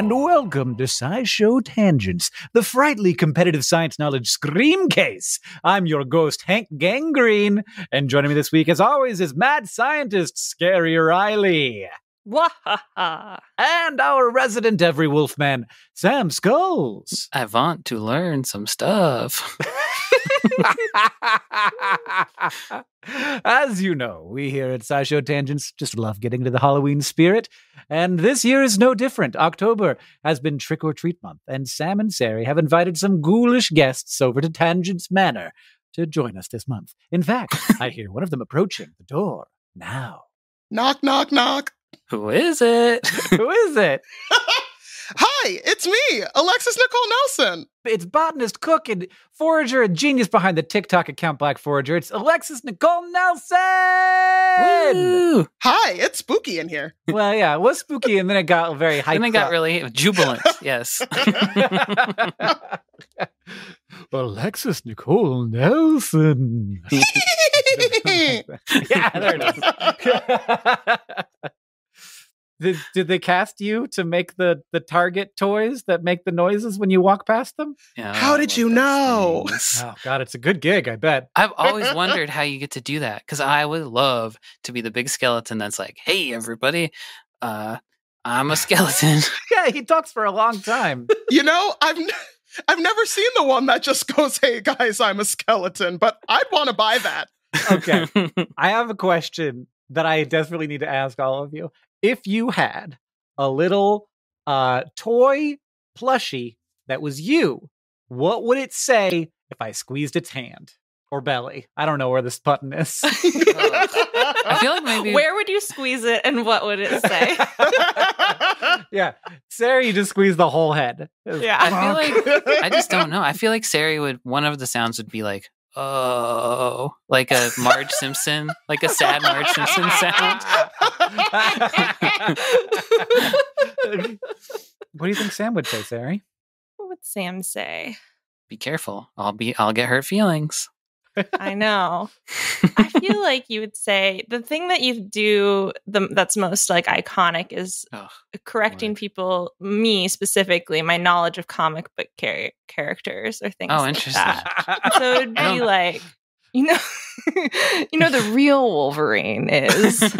and welcome to SciShow Tangents, the frightly competitive science knowledge scream case. I'm your ghost, Hank Gangrene, and joining me this week, as always, is mad scientist Scary Riley. Wahaha. And our resident every wolfman, Sam Skulls. I want to learn some stuff. As you know, we here at SciShow Tangents just love getting into the Halloween spirit. And this year is no different. October has been trick or treat month, and Sam and Ceri have invited some ghoulish guests over to Tangents Manor to join us this month. In fact, I hear one of them approaching the door now. Knock, knock, knock. Who is it? Who is it? Hi, it's me, Alexis Nikole Nelson. It's botanist, cook, and forager, and genius behind the TikTok account Black Forager. It's Alexis Nikole Nelson. Woo! Hi, it's spooky in here. Well, yeah, it was spooky, and then it got very hyped. And I got up. really jubilant. Yes. Alexis Nikole Nelson. yeah, there it is. Did did they cast you to make the the target toys that make the noises when you walk past them? Yeah, How did you know? things. Oh God, it's a good gig, I bet. I've always wondered how you get to do that because I would love to be the big skeleton that's like, "Hey, everybody, uh, I'm a skeleton." Yeah, he talks for a long time. you know, I've n- I've never seen the one that just goes, "Hey guys, I'm a skeleton," but I'd want to buy that. Okay. I have a question that I desperately need to ask all of you. If you had a little uh toy plushie that was you, what would it say if I squeezed its hand or belly? I don't know where this button is. I feel like maybe Where would you squeeze it and what would it say? yeah. Ceri, you just squeeze the whole head. Yeah. I feel like I just don't know. I feel like Ceri would one of the sounds would be like, "Oh," like a Marge Simpson, like a sad Marge Simpson sound. what do you think Sam would say, Ceri? what would Sam say? Be careful. I'll be. I'll get hurt feelings. I know. I feel like you would say the thing that you do the, that's most like iconic is Ugh, correcting what? people, me specifically, my knowledge of comic book char- characters or things Oh, like interesting. that. So it'd be like, you know, you know, the real Wolverine is.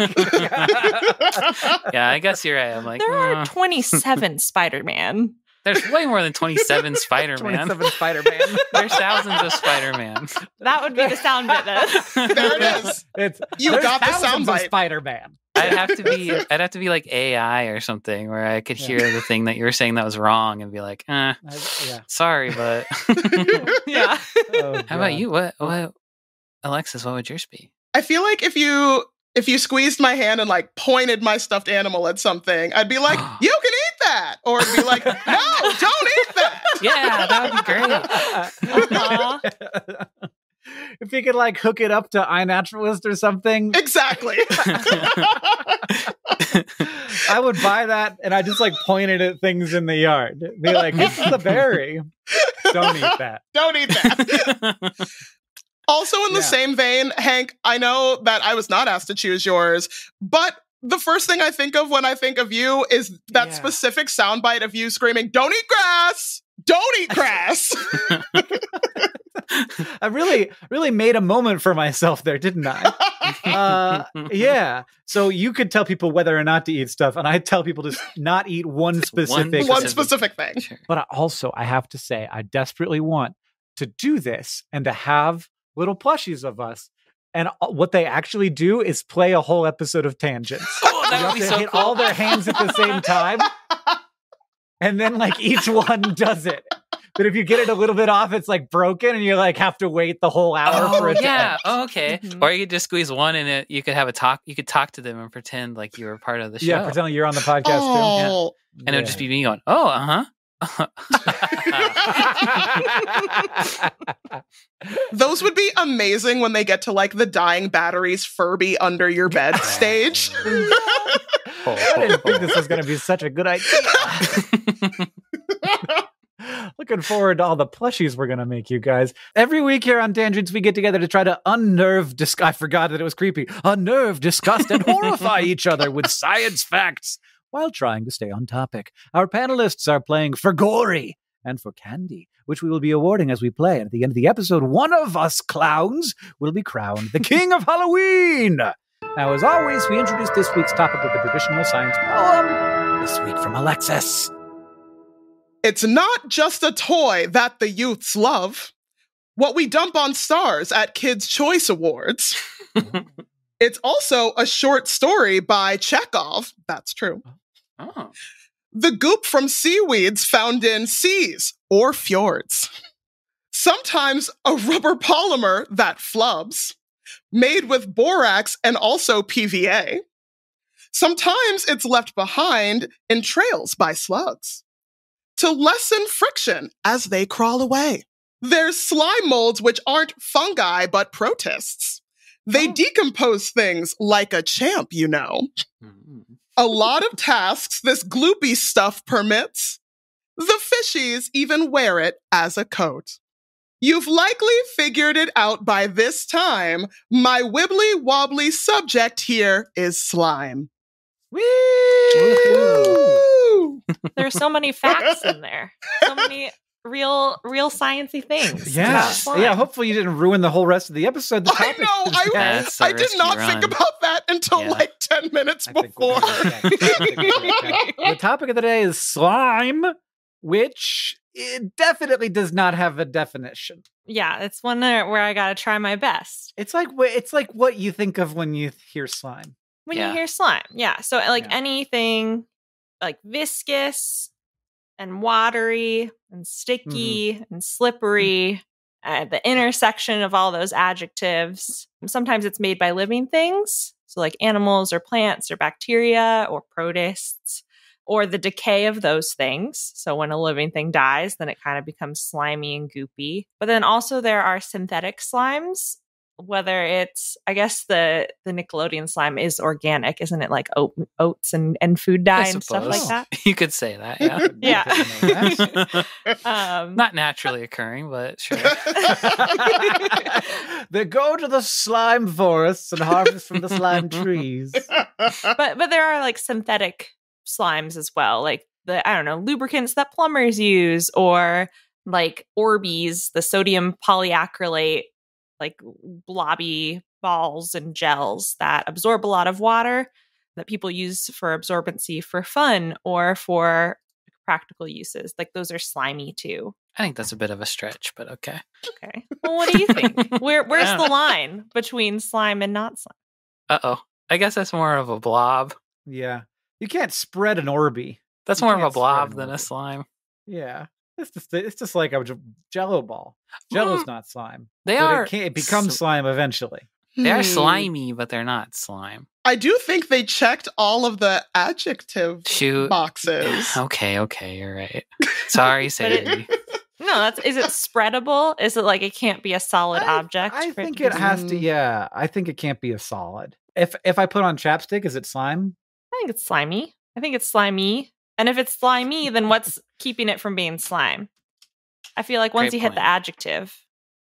yeah, I guess you're right. I'm like, there are "Uh, 27 Spider-Man. there's way more than 27 Spider-Man. 27 Spider-Man. There's thousands of Spider-Man. That would be the sound bit then. There it is. It's You got the thousands of soundbite. Spider-Man. I'd have to be. I'd have to be like AI or something, where I could Yeah. hear the thing that you were saying that was wrong and be like, eh, I- yeah. sorry, but yeah. Oh, how about you? What? What? Alexis, what would yours be? I feel like if you if you squeezed my hand and like pointed my stuffed animal at something, I'd be like, "You can eat that," or it'd be like, "No, don't eat that." Yeah, that would be great. Aw. if you could like hook it up to iNaturalist or something, Exactly. I would buy that and I just like pointed at things in the yard. Be like, this is a berry. Don't eat that. don't eat that. Also, in the Yeah. same vein, Hank, I know that I was not asked to choose yours, but the first thing I think of when I think of you is that Yeah. specific soundbite of you screaming, Don't eat grass! Don't eat grass! I really, really made a moment for myself there, didn't I? Uh, yeah. So you could tell people whether or not to eat stuff, and I tell people to not eat one Just one specific. One specific- specific thing. But I also, I have to say, I desperately want to do this and to have little plushies of us. And uh, what they actually do is play a whole episode of Tangents. Oh, You have to so hit cool. all their hands at the same time, and then like each one does it. But if you get it a little bit off, it's like broken, and you like have to wait the whole hour for Oh it. to yeah. Oh, okay. Mhm. Or you could just squeeze one in it. You could have a talk. You could talk to them and pretend like you were part of the show. yeah. Pretend like you're on the podcast Oh, and it would just be me going, "Oh, uh huh." Those would be amazing when they get to like the dying batteries Furby under your bed stage. I didn't think this was going to be such a good idea. Looking forward to all the plushies we're going to make you guys. Every week here on Tangents, we get together to try to unnerve, dis- I forgot that it was creepy, unnerve, disgust, and horrify each other with science facts. While trying to stay on topic. Our panelists are playing for Gory and for Candy, which we will be awarding as we play. And at the end of the episode, one of us clowns will be crowned the King of Halloween. Now, as always, we introduce this week's topic with the traditional science poem. This week from Alexis. It's not just a toy that the youths love. What we dump on stars at Kids' Choice Awards. it's also a short story by Chekhov. That's true. Oh. Oh. The goop from seaweeds found in seas or fjords. Sometimes a rubber polymer that flubs, made with borax and also PVA. Sometimes it's left behind in trails by slugs to lessen friction as they crawl away. There's slime molds which aren't fungi but protists. They Oh. decompose things like a champ, you know. Mm. A lot of tasks this gloopy stuff permits. The fishies even wear it as a coat. You've likely figured it out by this time. My wibbly wobbly subject here is slime. Woo! There's so many facts in there. So many real, real sciencey things. Yeah. Yeah, hopefully you didn't ruin the whole rest of the episode. The I know. I, Yeah. That's a I did not run. think about that until Yeah. like 10 minutes I before. gonna check. I think we're the topic of the day is slime, which it definitely does not have a definition. Yeah, it's one there where I got to try my best. It's like it's like what you think of when you hear slime. When Yeah. you hear slime. Yeah. So, like Yeah. anything like viscous and watery and sticky Mm-hmm. and slippery, uh, the intersection of all those adjectives. Sometimes it's made by living things. So, like animals or plants or bacteria or protists or the decay of those things. So, when a living thing dies, then it kind of becomes slimy and goopy. But then also, there are synthetic slimes. Whether it's, I guess the the Nickelodeon slime is organic, isn't it? Like oat, oats and, and food dye I and stuff like that. You could say that, yeah. Yeah. Didn't. Um, Not naturally occurring, but sure. they go to the slime forests and harvest from the slime trees. but but there are like synthetic slimes as well like the i don't know lubricants that plumbers use or like orbeez the sodium polyacrylate like blobby balls and gels that absorb a lot of water that people use for absorbency for fun or for practical uses like those are slimy too I think that's a bit of a stretch, but okay. okay well what do you think where where's the line between slime and not slime Uh oh. I guess that's more of a blob. Yeah. You can't spread an Orby. That's You more of a blob than a slime. Yeah. It's just it's just like a jello ball. Jello's not slime. They but are. it, can, it becomes sl- slime eventually. They are Hmm. slimy, but they're not slime. I do think they checked all of the adjective Shoot. boxes. Okay, okay, you're right. Sorry, it- Sadie. no that's is it spreadable is it like it can't be a solid I- object I think to it be- has to Mm. yeah. I think it can't be a solid. If if I put on chapstick, is it slime? I think it's slimy. I think it's slimy. And if it's slimy, then what's keeping it from being slime? I feel like once Great you hit the adjective,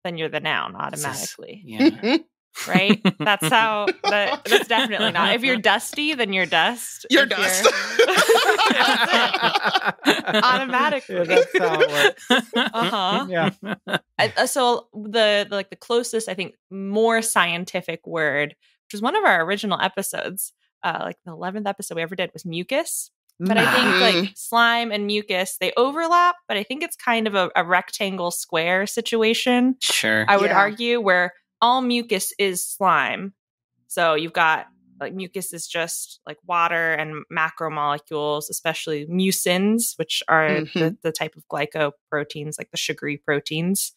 then you're the noun This is- automatically, Yeah. right? That's how that, that's definitely not. If you're dusty, then you're dust. You're If dust. Automatically. Yeah, that's how it works. Uh-huh. Yeah. I, uh, so the, the like the closest I think more scientific word, which was one of our original episodes, uh, like the eleventh episode we ever did was mucus. But I think like slime and mucus, they overlap, but I think it's kind of a, a rectangle square situation, Sure. I would Yeah. argue, where all mucus is slime. So you've got like mucus is just like water and macromolecules, especially mucins, which are the, mm-hmm. the type of glycoproteins, like the sugary proteins.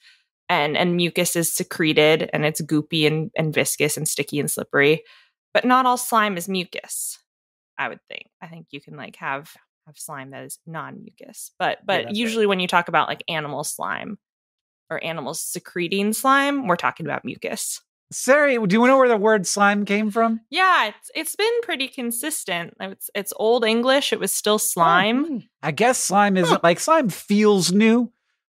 And and mucus is secreted and it's goopy and, and viscous and sticky and slippery. But not all slime is mucus. I would think. I think you can like have have slime that is non-mucus. But but that's usually when you talk about like animal slime or animals secreting slime, we're talking about mucus. Ceri, do you know where the word slime came from? Yeah, it's it's been pretty consistent. It's it's old English. It was still slime. I guess slime isn't like slime feels new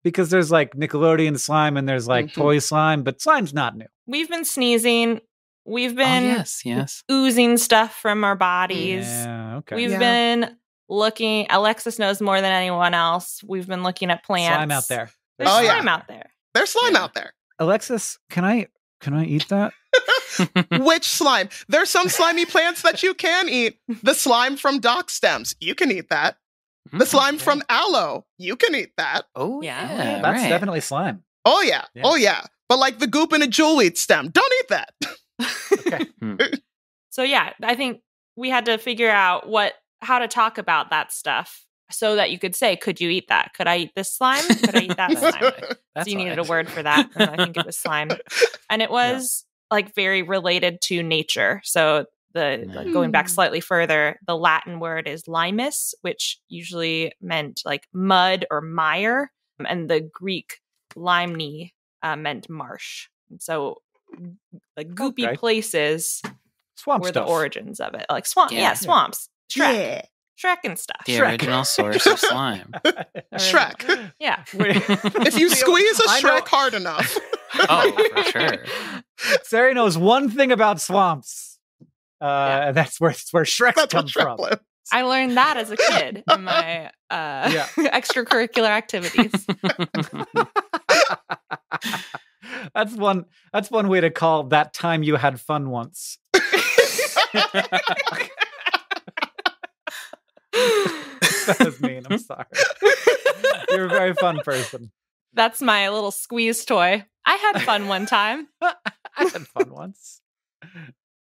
because there's like Nickelodeon slime and there's like Mhm. toy slime, but slime's not new. We've been sneezing We've Oh, been yes, yes. oozing stuff from our bodies. Yeah, okay. We've Yeah. been looking. Alexis knows more than anyone else. We've been looking at plants. Slime out there. There's Oh, yeah. slime out there. There's slime Yeah. out there. Alexis, can I can I eat that? Which slime? There's some slimy plants that you can eat. The slime from dock stems, you can eat that. The Mm, slime okay. from aloe, you can eat that. Oh Yeah. yeah, That's right. definitely slime. Oh yeah. Yeah. Oh yeah. But like the goop in a jewelweed stem, don't eat that. Okay. So yeah, I think we had to figure out what how to talk about that stuff so that you could say, "Could you eat that? Could I eat this slime? Could I eat that slime?" So you needed a word for that. And I think it was slime, and it was like very related to nature. So the like, going back Hmm. slightly further, the Latin word is limus, which usually meant like mud or mire, and the Greek limni uh, meant marsh. And so, like goopy Okay. places Swamp were stuff. the origins of it, like swamp. Yeah, Yeah. swamps. Shrek, Yeah. Shrek and stuff. The Shrek. original source of slime. Shrek. Yeah. If you squeeze a I know- Shrek hard enough. Oh, for sure. Ceri knows one thing about swamps. Uh, Yeah. and that's where that's where Shrek That's comes Shrek from. lives. I learned that as a kid in my uh, Yeah. extracurricular activities. That's one. That's one way to call that time you had fun once. that was mean. I'm sorry. You're a very fun person. That's my little squeeze toy. I had fun one time. I had fun once.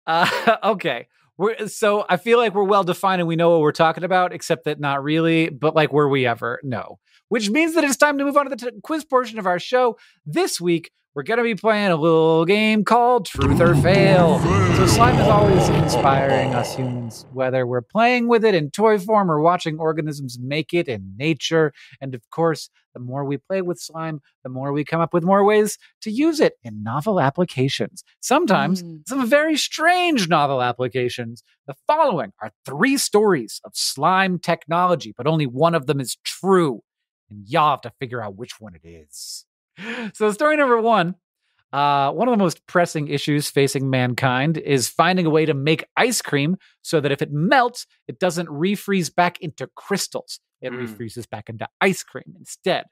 Uh, okay. We're, so I feel like we're well defined and we know what we're talking about, except that not really. But like, were we ever? No. Which means that it's time to move on to the t- quiz portion of our show. This week, we're going to be playing a little game called Truth or Fail. So slime is always inspiring us humans, whether we're playing with it in toy form or watching organisms make it in nature. And of course, the more we play with slime, the more we come up with more ways to use it in novel applications. Sometimes Mm. some very strange novel applications. The following are three stories of slime technology, but only one of them is true. And y'all have to figure out which one it is. So, story number one uh, one of the most pressing issues facing mankind is finding a way to make ice cream so that if it melts, it doesn't refreeze back into crystals. It Mm. refreezes back into ice cream instead.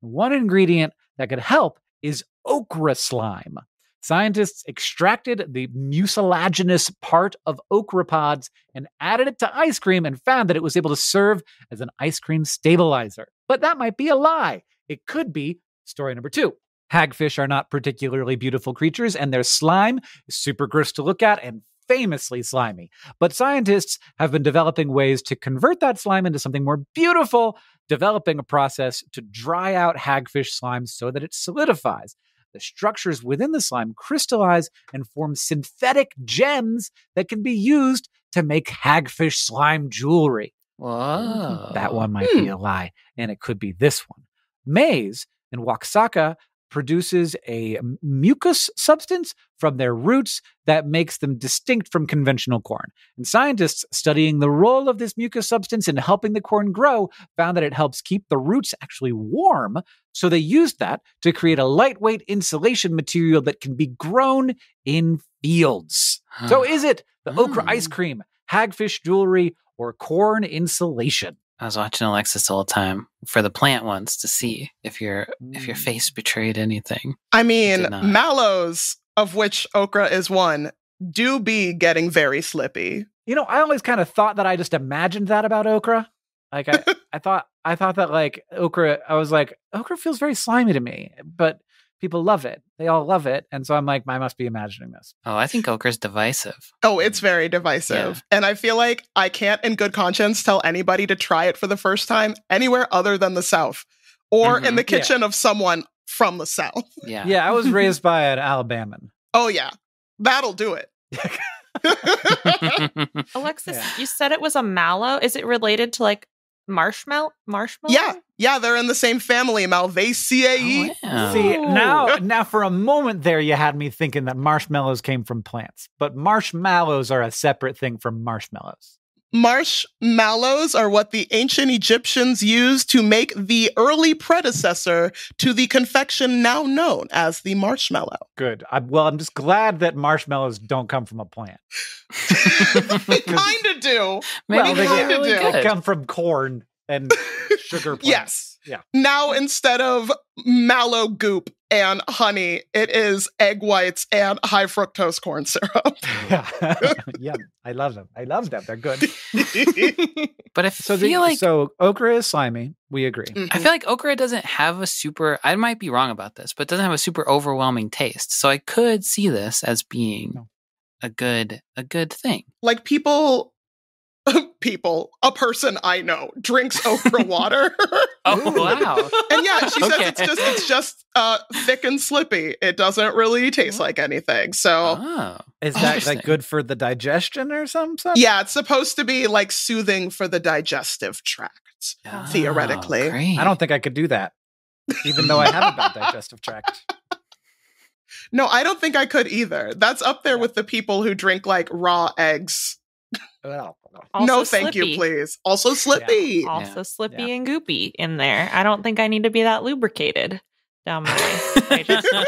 One ingredient that could help is okra slime. Scientists extracted the mucilaginous part of okra pods and added it to ice cream and found that it was able to serve as an ice cream stabilizer. But that might be a lie. It could be story number two. Hagfish are not particularly beautiful creatures, and their slime is super gross to look at and famously slimy. But scientists have been developing ways to convert that slime into something more beautiful, developing a process to dry out hagfish slime so that it solidifies. The structures within the slime crystallize and form synthetic gems that can be used to make hagfish slime jewelry. Whoa. That one might be hmm. a lie, and it could be this one. Maize in Oaxaca produces a mucus substance from their roots that makes them distinct from conventional corn. And scientists studying the role of this mucus substance in helping the corn grow found that it helps keep the roots actually warm. So they used that to create a lightweight insulation material that can be grown in fields. So is it the okra Hmm. ice cream, hagfish jewelry, or corn insulation? I was watching Alexis all the time for the plant ones to see if your if your Mm. face betrayed anything. I mean, mallows, of which okra is one, do be getting very slippy. You know, I always kind of thought that I just imagined that about okra. Like I, I thought I thought that like okra, I was like, okra feels very slimy to me, but people love it. They all love it. And so I'm like, I must be imagining this. Oh, I think okra's divisive. Oh, it's very divisive. And I feel like I can't, in good conscience, tell anybody to try it for the first time anywhere other than the South or in Mhm. the Yeah. kitchen of someone from the South. Yeah. Yeah, I was raised by an Alabaman. Oh, yeah. That'll do it. Alexis, Yeah. you said it was a mallow. Is it related to like marshmallow? Marshmallow? yeah. Yeah. They're in the same family, Malvaceae. Oh, wow. See, now now for a moment there you had me thinking that marshmallows came from plants, but marshmallows are a separate thing from marshmallows. Marshmallows are what the ancient Egyptians used to make the early predecessor to the confection now known as the marshmallow. Good. I, well, I'm just glad that marshmallows don't come from a plant. they kind of do. Maybe Well, they they kinda really do. They come from corn and sugar plants. Yes. Yeah. Now, instead of mallow goop and honey, it is egg whites and high fructose corn syrup. Yeah. yeah. I love them. I love them. They're good. But I So, feel the, like so okra is slimy. We agree. Mm-hmm. I feel like okra doesn't have a super. I might be wrong about this, but doesn't have a super overwhelming taste. So I could see this as being No. a good a good thing. like people, people, a person I know drinks okra water. Oh wow! And yeah, she says Okay. it's just it's just uh thick and slippy. It doesn't really taste like anything. So Oh, Is that like good for the digestion or something? yeah, it's supposed to be like soothing for the digestive tract. Oh, Theoretically. great. I don't think I could do that, even though I have a bad digestive tract. No, I don't think I could either. That's up there Yeah. with the people who drink like raw eggs. Well, Also no, thank slippy. you, please. Also slippy. Also Yeah. slippy Yeah. and goopy in there. I don't think I need to be that lubricated down my digestive.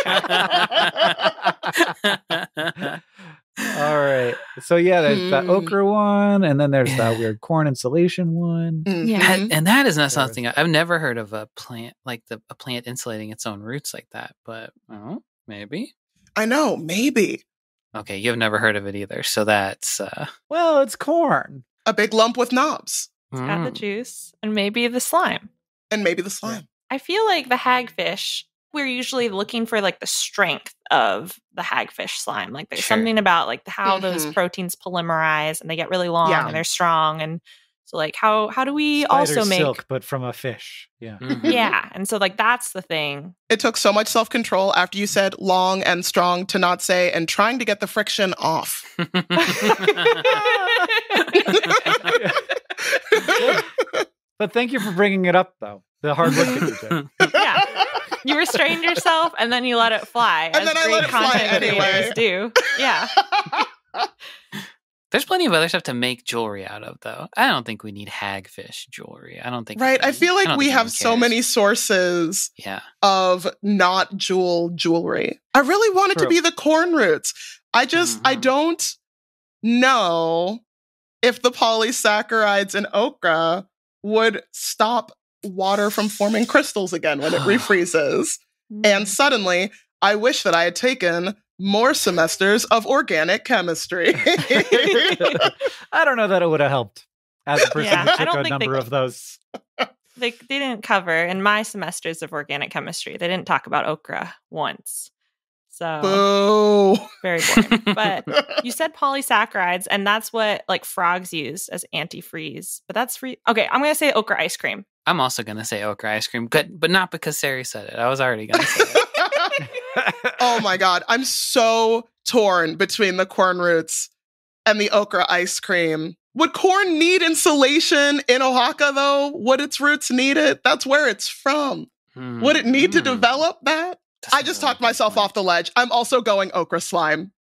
All right. So yeah, there's the Hmm. okra one, and then there's that weird corn insulation one. Yeah. That- and that is not something I- I've never heard of a plant like the a plant insulating its own roots like that. But oh, maybe. I know, maybe. Okay, you've never heard of it either. So that's uh, Well, it's corn. A big lump with knobs. It's got the mm. juice and maybe the slime. And maybe the slime. I feel like the hagfish, we're usually looking for like the strength of the hagfish slime. Like there's Sure. something about like how those Mhm. proteins polymerize and they get really long Yeah. and they're strong. And so like how how do we Spider also make silk, but from a fish. Yeah. Mhm. Yeah. And so like that's the thing. It took so much self control after you said long and strong to not say and trying to get the friction off. But thank you for bringing it up, though. The hard work that you did. yeah. You restrained yourself and then you let it fly. And as then I let it fly content anyway. do. Yeah. There's plenty of other stuff to make jewelry out of, though. I don't think we need hagfish jewelry. I don't think. right. I feel like don't we have so many sources Yeah. of not jewel jewelry. I really want it to be the corn roots. I just, I Mhm. don't know if the polysaccharides in okra would stop water from forming crystals again when it refreezes. Mm. And suddenly, I wish that I had taken more semesters of organic chemistry. I don't know that it would have helped as a person Yeah, who I took don't a think they number of those. they, they didn't cover in my semesters of organic chemistry. They didn't talk about okra once. So Boo. very boring. but you said polysaccharides, and that's what like frogs use as antifreeze. But that's free. Okay, I'm gonna say okra ice cream. I'm also gonna say okra ice cream, good, but not because Ceri said it. I was already gonna say it. Oh my god, I'm so torn between the corn roots and the okra ice cream. Would corn need insulation in Oaxaca though? Would its roots need it? That's where it's from. Would it need to Hmm. develop that? That's I just really talked myself point. off the ledge. I'm also going okra slime.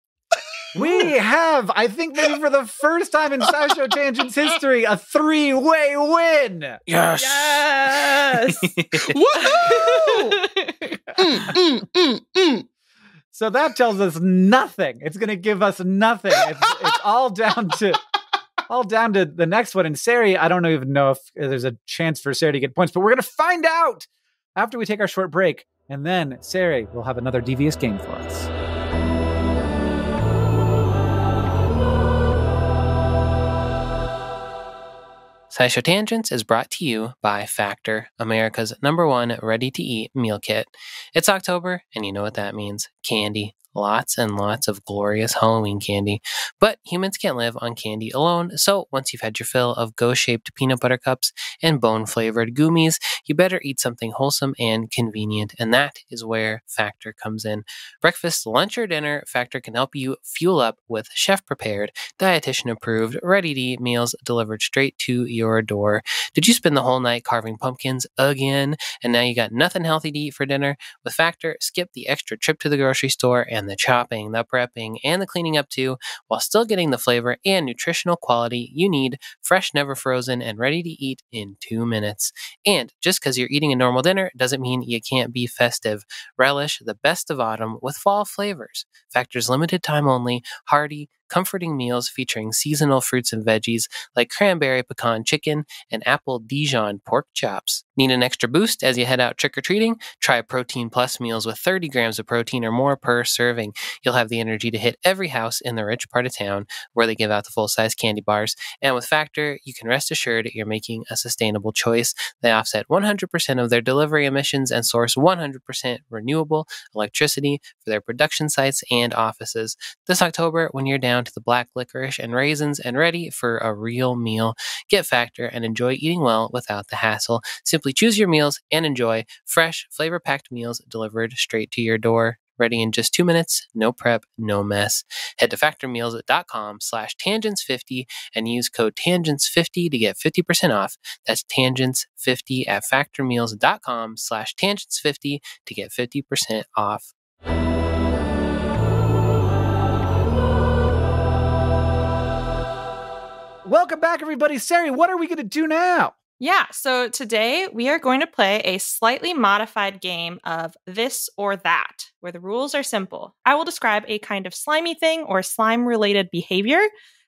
We have, I think, maybe for the first time in SciShow Tangents history, a three-way win. Yes. Yes. Woohoo! Mm, mm, mm, mm. So that tells us nothing. It's going to give us nothing. It's, it's all down to all down to the next one. And Ceri, I don't even know if there's a chance for Ceri to get points, but we're going to find out after we take our short break. And then Ceri will have another devious game for us. SciShow Tangents is brought to you by Factor, America's number one ready to eat meal kit. It's October, and you know what that means candy. Lots and lots of glorious Halloween candy. But humans can't live on candy alone, so once you've had your fill of ghost shaped peanut butter cups and bone flavored gummies, you better eat something wholesome and convenient, and that is where Factor comes in. Breakfast, lunch, or dinner, Factor can help you fuel up with chef prepared, dietitian approved, ready to eat meals delivered straight to your door. Did you spend the whole night carving pumpkins again? And now you got nothing healthy to eat for dinner? With Factor, skip the extra trip to the grocery store and the chopping, the prepping, and the cleaning up too, while still getting the flavor and nutritional quality you need, fresh, never frozen, and ready to eat in two minutes. And just because you're eating a normal dinner doesn't mean you can't be festive. Relish the best of autumn with fall flavors. Factors limited time only, hearty, comforting meals featuring seasonal fruits and veggies like cranberry pecan chicken and apple Dijon pork chops. Need an extra boost as you head out trick or treating? Try Protein Plus meals with 30 grams of protein or more per serving. You'll have the energy to hit every house in the rich part of town where they give out the full size candy bars. And with Factor, you can rest assured you're making a sustainable choice. They offset 100% of their delivery emissions and source 100% renewable electricity for their production sites and offices. This October, when you're down to the black licorice and raisins and ready for a real meal, get Factor and enjoy eating well without the hassle. Simply choose your meals and enjoy fresh, flavor packed meals delivered straight to your door. Ready in just two minutes, no prep, no mess. Head to factormeals.com slash tangents50 and use code tangents50 to get 50% off. That's tangents50 at factormeals.com slash tangents50 to get 50% off. Welcome back, everybody. Ceri, what are we going to do now? Yeah, so today we are going to play a slightly modified game of this or that, where the rules are simple. I will describe a kind of slimy thing or slime related behavior,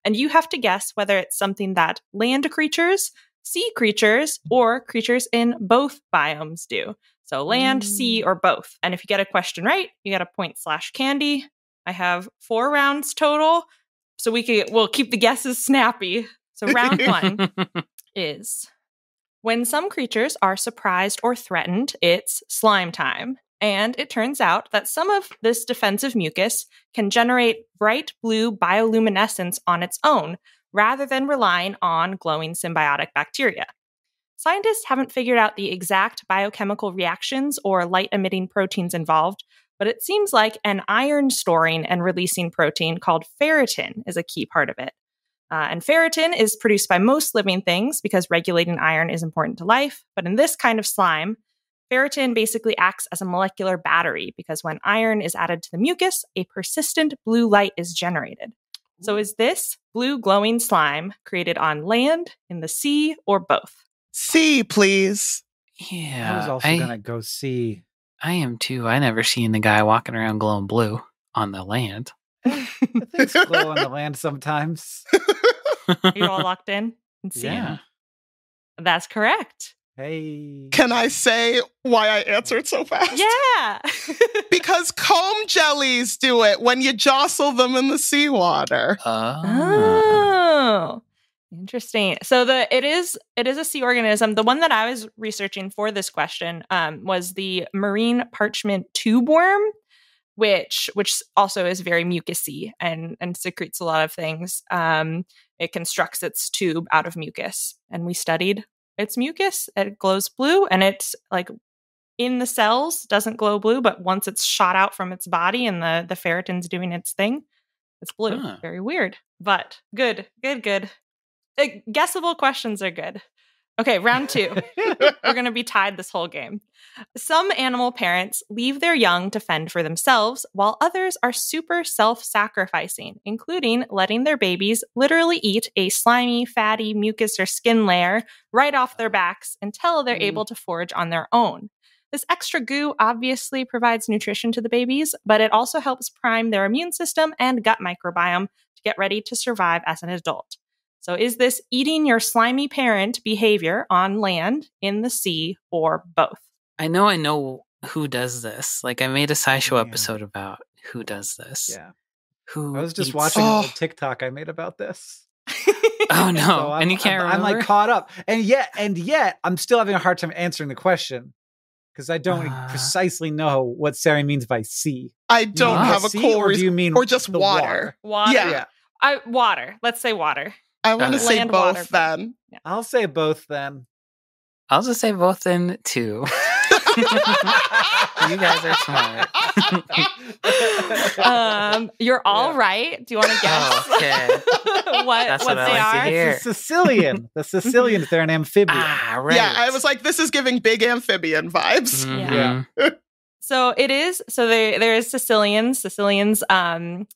and you have to guess whether it's something that land creatures, sea creatures, or creatures in both biomes do. So land, sea, mm. or both. And if you get a question right, you get a point slash candy. I have four rounds total, so we can we'll keep the guesses snappy. So round one is when some creatures are surprised or threatened, it's slime time. And it turns out that some of this defensive mucus can generate bright blue bioluminescence on its own, rather than relying on glowing symbiotic bacteria. Scientists haven't figured out the exact biochemical reactions or light emitting proteins involved, but it seems like an iron storing and releasing protein called ferritin is a key part of it. Uh, and ferritin is produced by most living things because regulating iron is important to life. But in this kind of slime, ferritin basically acts as a molecular battery because when iron is added to the mucus, a persistent blue light is generated. So, is this blue glowing slime created on land, in the sea, or both? C, please. Yeah. I was also I, going to go see. I am too. I never seen the guy walking around glowing blue on the land. Things glow on the land sometimes. Are you all locked in? And see? Yeah. That's correct. Hey. Can I say why I answered so fast? Yeah. Because comb jellies do it when you jostle them in the seawater. Oh. oh. Interesting. So the it is it is a sea organism. The one that I was researching for this question um, was the marine parchment tube worm, which which also is very mucusy and and secretes a lot of things. Um, it constructs its tube out of mucus, and we studied its mucus. It glows blue, and it's like in the cells doesn't glow blue, but once it's shot out from its body and the the ferritin's doing its thing, it's blue. Huh. Very weird, but good, good, good. Uh, guessable questions are good. Okay, round two. We're going to be tied this whole game. Some animal parents leave their young to fend for themselves, while others are super self sacrificing, including letting their babies literally eat a slimy, fatty mucus or skin layer right off their backs until they're Mm. able to forage on their own. This extra goo obviously provides nutrition to the babies, but it also helps prime their immune system and gut microbiome to get ready to survive as an adult. So, is this eating your slimy parent behavior on land, in the sea, or both? I know I know who does this. Like I made a SciShow Yeah. episode about who does this. Yeah. Who I was just eats- watching a Oh. little TikTok I made about this. Oh no. So I'm, and you can't I'm, I'm, like caught up. And yet, and yet, I'm still having a hard time answering the question because I don't Uh. precisely know what Ceri means by sea. I don't have a sea, cool or do reason. you mean or just the water? Water. Yeah. Yeah. I, water. Let's say water. I want to Okay. say Land, both water, then. I'll say both then. I'll just say both then too. you guys are smart. Um, you're all Yeah. right. Do you want to guess Okay. what That's what what they like are? It's a caecilian. the caecilians, they're an amphibian. ah, right. Yeah, I was like, this is giving big amphibian vibes. Mhm. Yeah. So it is. So there there is caecilians. Caecilians um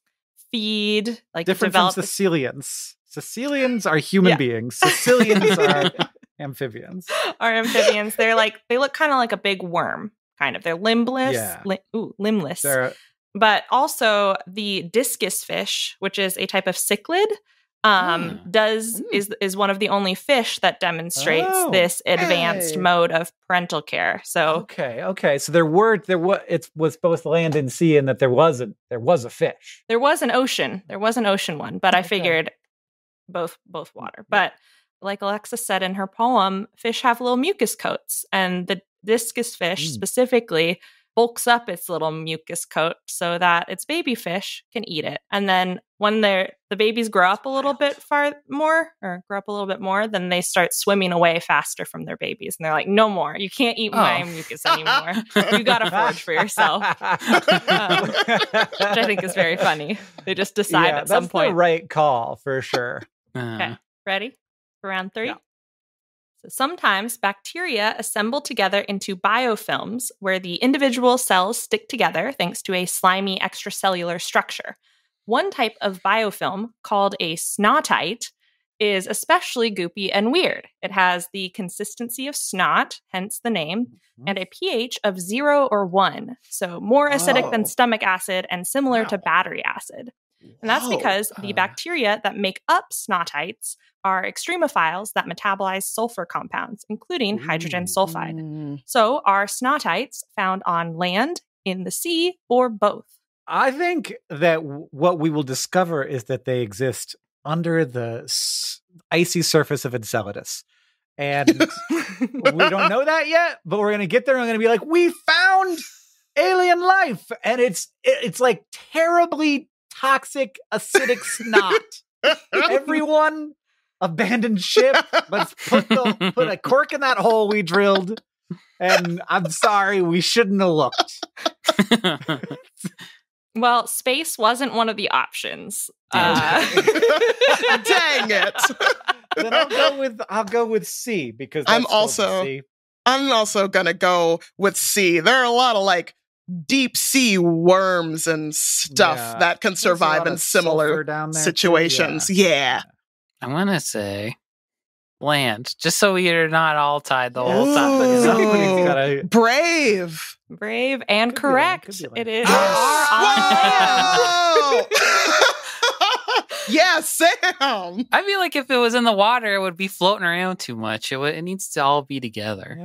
feed like Different develop from Sicilians. Sicilians are human Yeah. beings. Caecilians are amphibians. are amphibians. They're like they look kind of like a big worm, kind of. They're limbless. Yeah. Ooh, limbless. They're but also the discus fish, which is a type of cichlid, um, Hmm. does Mm. is is one of the only fish that demonstrates Oh, this advanced hey. mode of parental care. So okay. Okay. So there were there was it was both land and sea, and that there wasn't there was a fish. there was an ocean, there was an ocean one, but I figured both both water. But like Alexis said in her poem, fish have little mucus coats, and the discus fish Mm. specifically bulks up its little mucus coat so that its baby fish can eat it. And then when they're the babies grow up a little bit far more or grow up a little bit more, then they start swimming away faster from their babies. And they're like, no more. You can't eat my Oh. mucus anymore. you gotta forage for yourself. Um, Which I think is very funny. They just decide Yeah, at some point. the right call for sure. Okay. Uh-huh. Ready for round three? Yeah. So sometimes bacteria assemble together into biofilms where the individual cells stick together thanks to a slimy extracellular structure. One type of biofilm, called a snotite, is especially goopy and weird. It has the consistency of snot, hence the name, mm-hmm. and a pH of zero or one, so more acidic than oh. stomach acid and similar to battery acid. And that's Whoa. because the Uh. bacteria that make up snotites are extremophiles that metabolize sulfur compounds, including hydrogen sulfide. Mm. So, are snotites found on land, in the sea, or both? I think that w- what we will discover is that they exist under the s- icy surface of Enceladus. And we don't know that yet, but we're going to get there and we're going to be like, we found alien life. And it's it's like terribly toxic, acidic snot. Everyone abandoned ship. Let's put, the, put a cork in that hole we drilled. And I'm sorry, we shouldn't have looked. Well, space wasn't one of the options. Damn. Uh, Dang it. then I'll go with I'll go with C because I'm also C. I'm also gonna go with C. There are a lot of like deep sea worms and stuff Yeah. that can There's a lot survive in similar down there, too, situations. Yeah. I'm gonna say land, just so we are not all tied the whole time. Ooh. somebody's gotta- Brave. brave and Could correct. land. It is. Ah, on land. Whoa! yeah, Sam. I feel like if it was in the water, it would be floating around too much. It, would, it needs to all be together.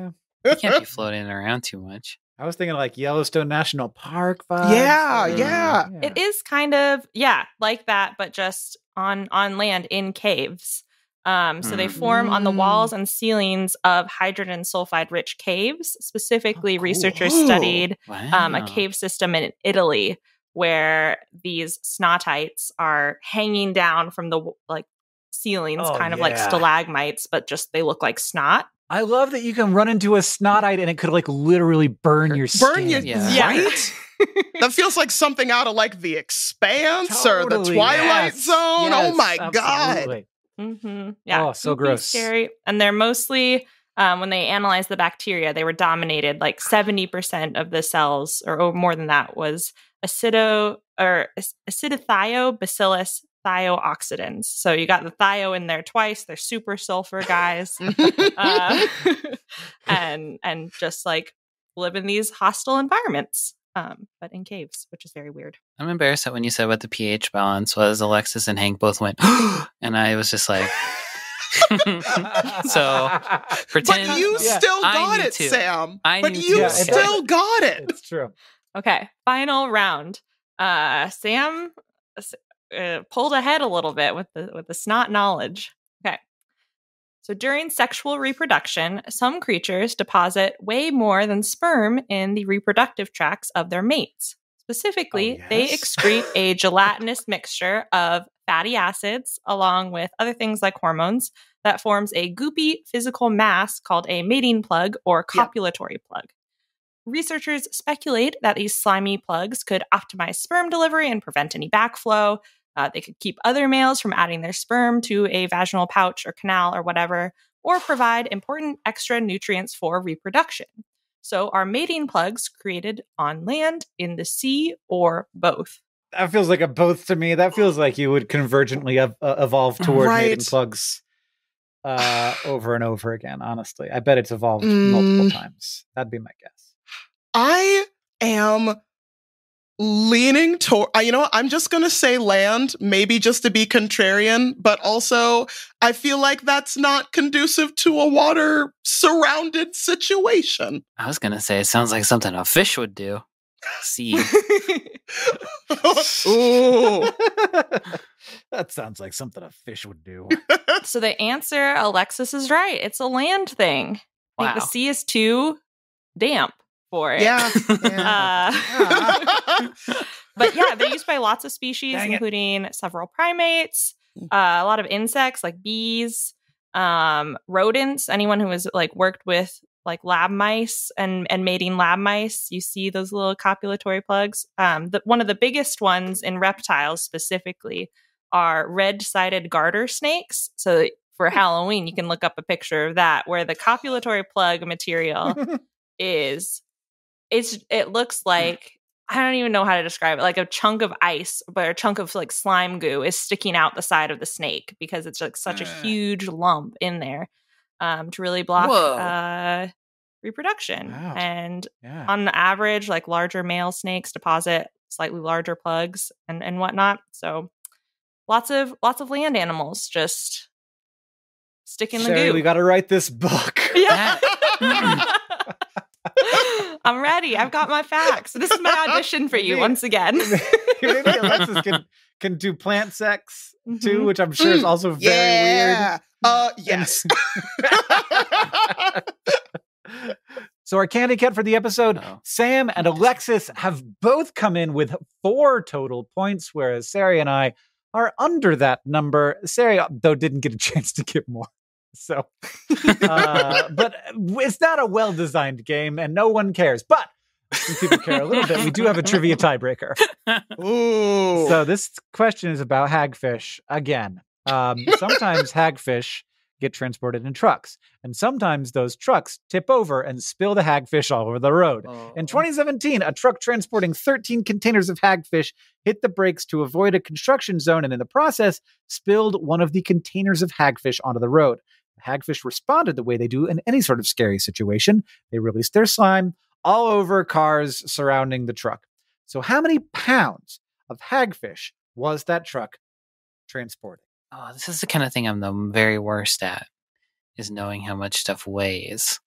Yeah. It can't be floating around too much. I was thinking like Yellowstone National Park vibes. Yeah, or- yeah. It is kind of yeah, like that, but just on on land in caves. Um, so they Mm. form on the Mm. walls and ceilings of hydrogen sulfide rich caves. Specifically, cool. researchers Ooh. studied Wow. um, a cave system in Italy where these snotites are hanging down from the like ceilings, Oh, kind of like stalagmites, but just they look like snot. I love that you can run into a snotite and it could like literally burn your skin. Burn your Yeah. Yeah. right? that feels like something out of like the expanse or the Twilight yes, Zone. oh yes, my god. absolutely. hmm Yeah. Oh, so Creepy, gross. Scary. And they're mostly, um, when they analyzed the bacteria, they were dominated like 70% of the cells, or, or more than that, was acido or ac- acidithio-bacillus. So you got the thio in there twice. They're super sulfur guys. uh, and and just like live in these hostile environments. Um, but in caves, which is very weird. I'm embarrassed that when you said what the pH balance was, Alexis and Hank both went, and I was just like, so pretend. but you Yeah. still I got knew it, too. Sam. I but you too. Yeah, it still got it. it's true. Okay, final round. Uh, Sam uh, pulled ahead a little bit with the with the snot knowledge. Okay, so during sexual reproduction, some creatures deposit way more than sperm in the reproductive tracts of their mates. Specifically, Oh, they excrete a gelatinous mixture of fatty acids along with other things like hormones that forms a goopy physical mass called a mating plug or copulatory plug. Researchers speculate that these slimy plugs could optimize sperm delivery and prevent any backflow. Uh, they could keep other males from adding their sperm to a vaginal pouch or canal or whatever, or provide important extra nutrients for reproduction. So, are mating plugs created on land, in the sea, or both? That feels like a both to me. That feels like you would convergently ev- uh, evolve toward Right. mating plugs uh, over and over again. Honestly, I bet it's evolved Mm. multiple times. That'd be my guess. I am leaning toward you know i'm just gonna say land maybe just to be contrarian but also i feel like that's not conducive to a water surrounded situation I was gonna say it sounds like something a fish would do. See, Ooh. that sounds like something a fish would do. so, the answer, Alexis is right. It's a land thing. I think Wow. the sea is too damp for it. yeah, yeah. Uh, but yeah, they're used by lots of species, Dang it. including several primates, uh, a lot of insects like bees, um, rodents. Anyone who has like worked with like lab mice and and mating lab mice, you see those little copulatory plugs. Um, the, one of the biggest ones in reptiles specifically are red-sided garter snakes. So for Halloween, you can look up a picture of that where the copulatory plug material is it's it looks like I don't even know how to describe it. Like a chunk of ice, but a chunk of like slime goo is sticking out the side of the snake because it's like such a Uh. huge lump in there um, to really block uh, reproduction. Wow. And yeah. on average, like larger male snakes deposit slightly larger plugs and and whatnot. So lots of lots of land animals just stick in the goo. we got to write this book. Yeah. I'm ready. I've got my facts. This is my audition for you once again. Maybe Alexis can can do plant sex too, Mhm. which I'm sure is Mm, also very yeah. Uh, yes. so our candy cat for the episode, Oh. Sam and Alexis have both come in with four total points, whereas Ceri and I are under that number. Ceri, though, didn't get a chance to get more. So, uh, but it's not a well designed game and no one cares. But people care a little bit, we do have a trivia tiebreaker. Ooh. So this question is about hagfish again. Um, sometimes hagfish get transported in trucks, and sometimes those trucks tip over and spill the hagfish all over the road. Oh. In 2017, a truck transporting 13 containers of hagfish hit the brakes to avoid a construction zone, and in the process, spilled one of the containers of hagfish onto the road. The hagfish responded the way they do in any sort of scary situation. They released their slime all over cars surrounding the truck. So, how many pounds of hagfish was that truck transporting? Oh, this is the kind of thing I'm the very worst at, is knowing how much stuff weighs.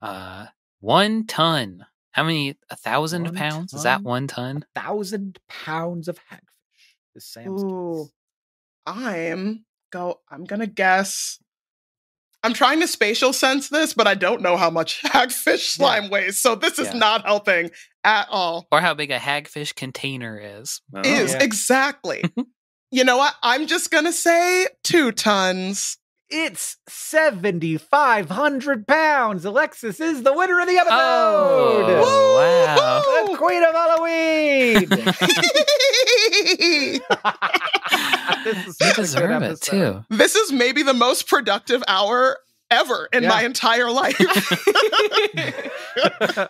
Uh, one ton. How many? A thousand One pounds? Is that one ton? Thousand pounds of hagfish. Is Sam's Ooh. guess. I'm go. I'm gonna guess. I'm trying to spatial sense this, but I don't know how much hagfish slime weighs, so this is Yeah. not helping at all. Or how big a hagfish container is? Oh. is yeah. exactly. you know what? I'm just gonna say two tons. It's 7,500 pounds. Alexis is the winner of the episode. Oh, wow. The queen of Halloween. this is You such a good deserve it episode. too. this is maybe the most productive hour ever in Yeah. my entire life.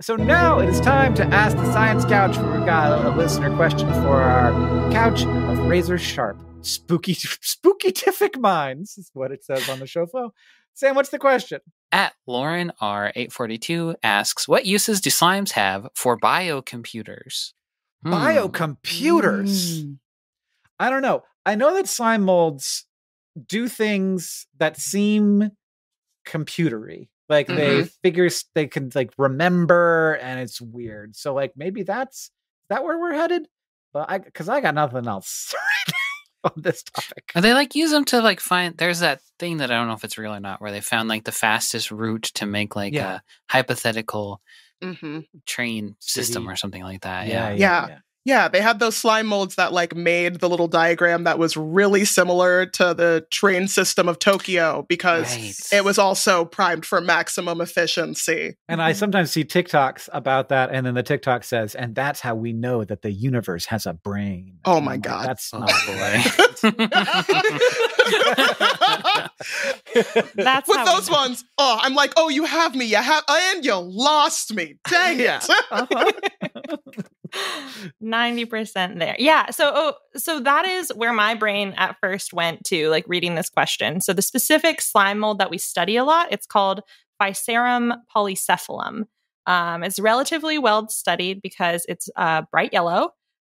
so now it is time to ask the science couch. We've got a, a listener question for our couch of razor sharp, spooky, spooky-tific minds. Is what it says on the show flow. Sam, what's the question? At Lauren R842 asks, What uses do slimes have for biocomputers? Hmm. Biocomputers. Mm. I don't know. I know that slime molds do things that seem computery. Like they figure they can like remember and it's weird. So like maybe that's is that where we're headed? But I cuz I got nothing else on this topic. And they like use them to like find? There's that thing that I don't know if it's real or not, where they found like the fastest route to make like Yeah. a hypothetical Mhm. train system City. or something like that. yeah, Yeah. yeah. Yeah. Yeah, they had those slime molds that like made the little diagram that was really similar to the train system of Tokyo because Right. it was also primed for maximum efficiency. And I sometimes see TikToks about that and then the TikTok says and that's how we know that the universe has a brain. Oh my I'm like, God. That's Oh, not boy. That's With those we ones, oh, I'm like, oh, you have me, you have, and you lost me. Dang Yeah. it. Uh-huh. 90% there. Yeah. So oh, so that is where my brain at first went to like reading this question. So the specific slime mold that we study a lot, it's called Physarum polycephalum. Um, it's relatively well studied because it's uh, bright yellow.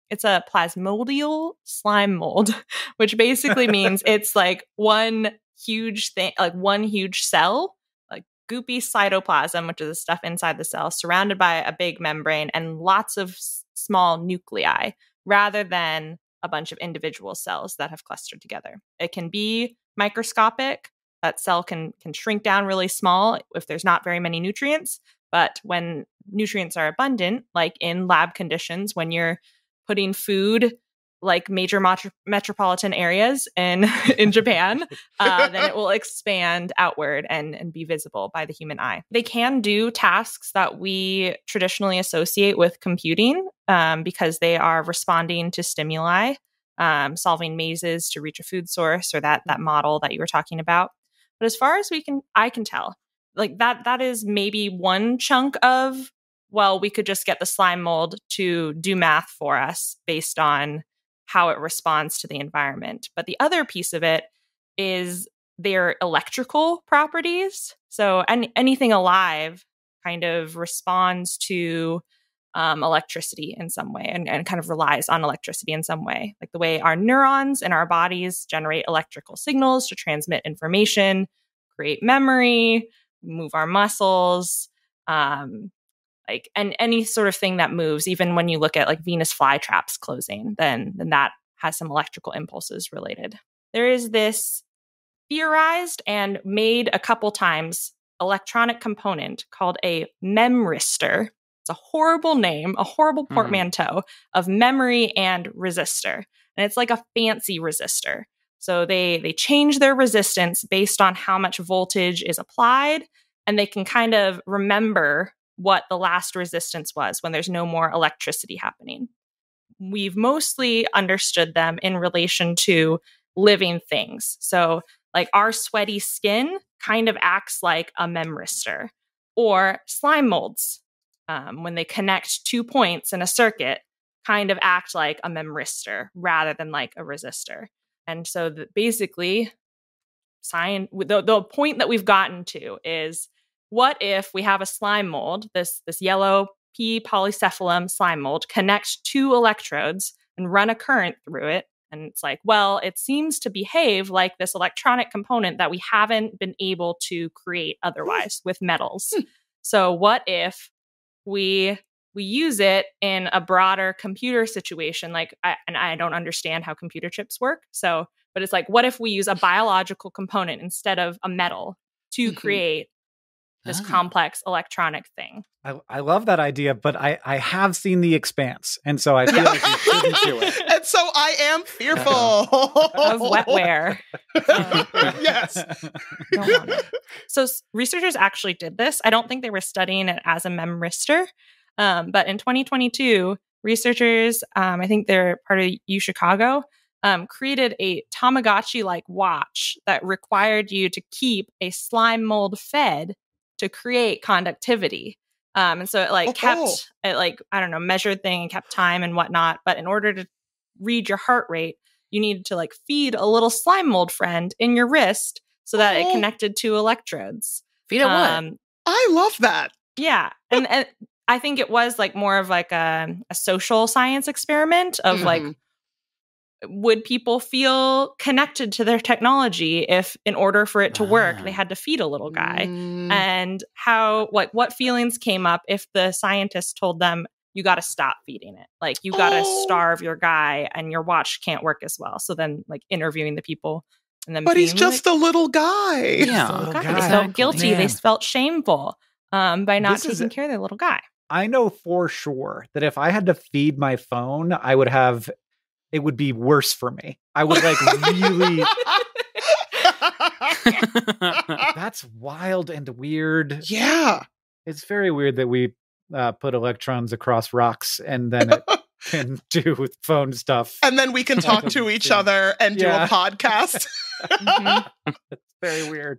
It's a plasmodial slime mold, which basically means it's like one huge thing, like one huge cell, like goopy cytoplasm, which is the stuff inside the cell, surrounded by a big membrane and lots of small nuclei, rather than a bunch of individual cells that have clustered together. It can be microscopic. That cell can can shrink down really small if there's not very many nutrients. But when nutrients are abundant, like in lab conditions, when you're putting food like major metro- metropolitan areas in in Japan, uh, then it will expand outward and and be visible by the human eye. They can do tasks that we traditionally associate with computing um, because they are responding to stimuli, um, solving mazes to reach a food source, or that that model that you were talking about. But as far as we can, I can tell, like that that is maybe one chunk of well, we could just get the slime mold to do math for us based on how it responds to the environment. But the other piece of it is their electrical properties. So any, anything alive kind of responds to um, electricity in some way and, and kind of relies on electricity in some way, like the way our neurons in our bodies generate electrical signals to transmit information, create memory, move our muscles. Um, like and any sort of thing that moves even when you look at like venus flytraps closing then then that has some electrical impulses related. There is this theorized and made a couple times electronic component called a memristor. It's a horrible name a horrible Hmm. portmanteau of memory and resistor and it's like a fancy resistor. So they they change their resistance based on how much voltage is applied and they can kind of remember what the last resistance was when there's no more electricity happening. We've mostly understood them in relation to living things. So, like our sweaty skin kind of acts like a memristor, or slime molds, um, when they connect two points in a circuit, kind of act like a memristor rather than like a resistor. And so, the, basically, science the, the point that we've gotten to is what if we have a slime mold, this this yellow P polycephalum slime mold, connect two electrodes and run a current through it? And it's like, well, it seems to behave like this electronic component that we haven't been able to create otherwise with metals. So what if we we use it in a broader computer situation like I, and i don't understand how computer chips work so but it's like what if we use a biological component instead of a metal to Mhm. create this Ah. complex electronic thing I, I love that idea, but I, I have seen The Expanse, and so I feel like we shouldn't do it. and so I am fearful of wetware yes. Don't want it. so researchers actually did this i don't think they were studying it as a memristor um, but in 2022 researchers um, i think they're part of u chicago um, created a tamagotchi like watch that required you to keep a slime mold fed to create conductivity um, and so it like Oh, kept cool. it like i don't know measured thing and kept time and whatnot but in order to read your heart rate you needed to like feed a little slime mold friend in your wrist so that it Oh. connected to electrodes. Feed it what? Um, I love that. yeah, and, and I think it was like more of like a, a social science experiment of like, Mhm. Would people feel connected to their technology if, in order for it to work, Ah. they had to feed a little guy? Mm. And how, like, what feelings came up if the scientists told them you got to stop feeding it, like you got to Oh. starve your guy, and your watch can't work as well. So then, like, interviewing the people. And then but he's being like, just a little guy. Yeah. the little little guy. guy. They felt Exactly. guilty. They felt shameful um, by not This taking care of their little guy. I know for sure that if I had to feed my phone, I would have it would be worse for me. I would like really that's wild and weird. yeah. It's very weird that we uh, put electrons across rocks and then it can do phone stuff. And then we can talk to each Yeah. other and do a podcast. Mhm. It's very weird.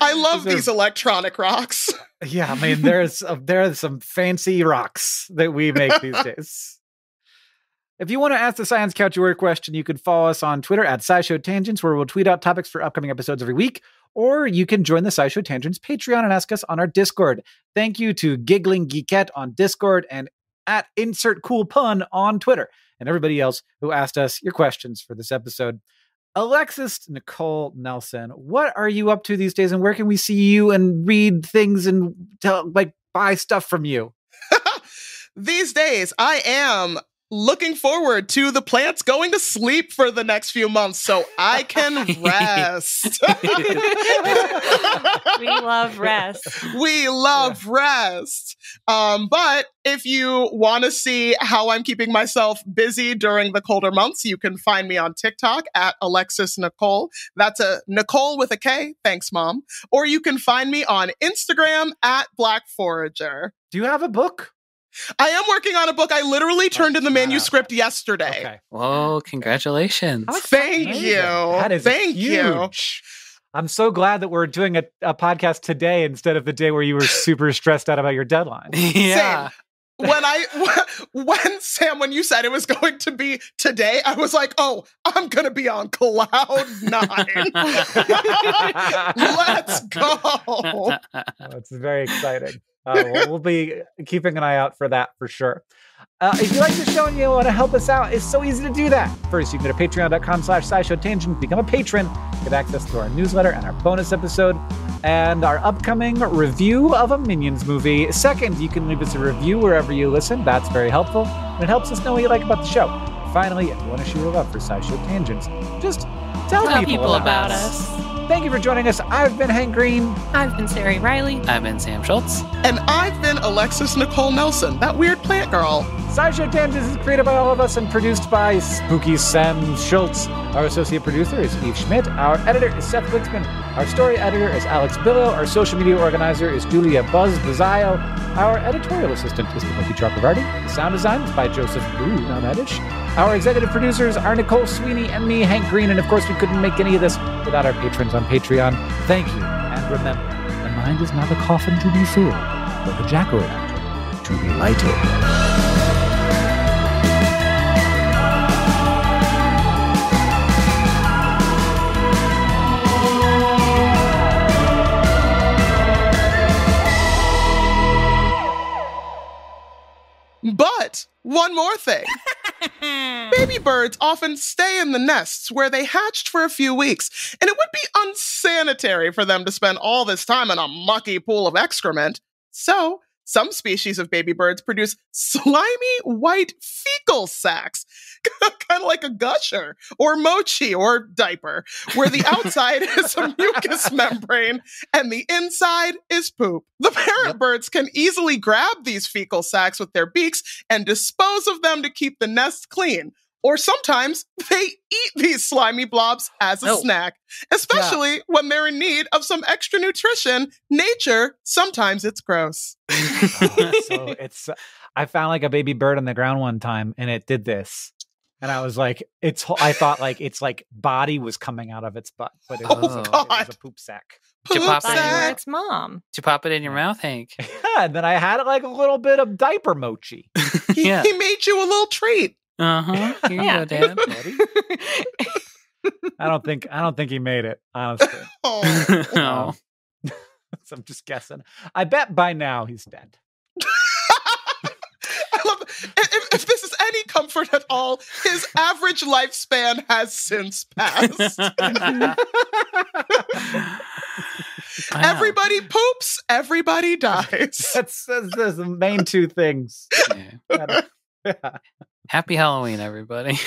I love These these electronic rocks. Yeah, I mean, there's uh, there are some fancy rocks that we make these days. If you want to ask the Science Couch your question, you can follow us on Twitter at SciShow Tangents, where we'll tweet out topics for upcoming episodes every week. Or you can join the SciShow Tangents Patreon and ask us on our Discord. Thank you to Giggling Geekette on Discord and at Insert Cool Pun on Twitter, and everybody else who asked us your questions for this episode. Alexis Nikole Nelson, what are you up to these days, and where can we see you and read things and tell like buy stuff from you? These days, I am looking forward to the plants going to sleep for the next few months so I can rest. we love rest. we love rest. Um, but if you want to see how I'm keeping myself busy during the colder months, you can find me on TikTok at Alexis Nikole. That's a Nikole with a K. Thanks, mom. Or you can find me on Instagram at Black Forager. Do you have a book? I am working on a book. I literally oh, turned in the manuscript yesterday. Okay. Whoa, congratulations. Thank Amazing. you. That is Thank you. I'm so glad that we're doing a, a podcast today instead of the day where you were super stressed out about your deadline. yeah. when I when Sam when you said it was going to be today, I was like, "Oh, I'm going to be on cloud 9." Let's go. Oh, it's very exciting. Uh, we'll, we'll be keeping an eye out for that for sure. Uh, if you like the show and you want to help us out, it's so easy to do that. First, you can go to patreon.com slash scishow become a patron, get access to our newsletter and our bonus episode, and our upcoming review of a Minions movie. Second, you can leave us a review wherever you listen. That's very helpful, and it helps us know what you like about the show. Finally, if you want to show your love for SciShow Tangents, just tell, Tell people, people about, about us. us. Thank you for joining us. I've been Hank Green. I've been Ceri Riley. I've been Sam Schultz. And I've been Alexis Nikole Nelson, that weird plant girl. SciShow Tangents is created by all of us and produced by Spooky Sam Schultz. Our associate producer is Eve Schmidt. Our editor is Seth Glicksman. Our story editor is Alex Billo. Our social media organizer is Julia Buzz Bazio. Our editorial assistant is Timothy Chakravarti. The sound design is by Joseph Boone on Edish. Our executive producers are Nicole Sweeney and me, Hank Green. And of course, we couldn't make any of this without our patrons on Patreon. Thank you. And remember, the mind is not a coffin to be filled, but a jack o' lantern to be lighted. One more thing. Baby birds often stay in the nests where they hatched for a few weeks, and it would be unsanitary for them to spend all this time in a mucky pool of excrement. So, some species of baby birds produce slimy white fecal sacs, like a gusher or mochi or diaper, where the outside is a mucous membrane and the inside is poop. The parent birds can easily grab these fecal sacs with their beaks and dispose of them to keep the nest clean. Or sometimes they eat these slimy blobs as a Oh. snack, especially when they're in need of some extra nutrition. Nature, sometimes it's gross. so it's I found like a baby bird on the ground one time and it did this. And I was like, it's I thought like its like body was coming out of its butt, but it, Oh, was, a, it was a poop sack. Did you Poop pop it in your- were sack. its mom. Did you pop it in your mouth, Hank? Yeah, and then I had like a little bit of diaper mochi. He, yeah. he made you a little treat. Uh huh. Here you Yeah. go, Dad. Buddy. I don't think I don't think he made it, honestly. Oh. oh. so I'm just guessing. I bet by now he's dead. I love if, if this is any comfort at all, his average lifespan has since passed. Everybody poops, everybody dies. That's, that's, that's the main two things. Yeah. Yeah. Happy Halloween, everybody.